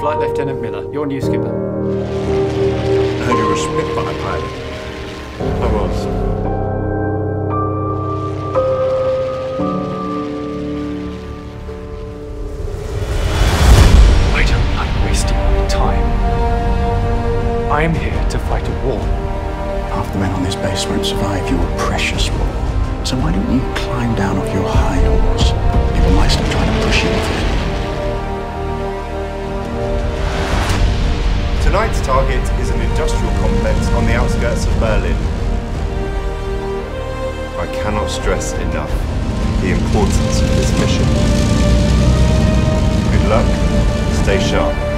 Flight Lieutenant Miller, your new skipper. I heard you were a Spitfire pilot. I was. I don't like wasting my time. I am here to fight a war. Half the men on this base won't survive your precious war. Tonight's target is an industrial complex on the outskirts of Berlin. I cannot stress enough the importance of this mission. Good luck, stay sharp.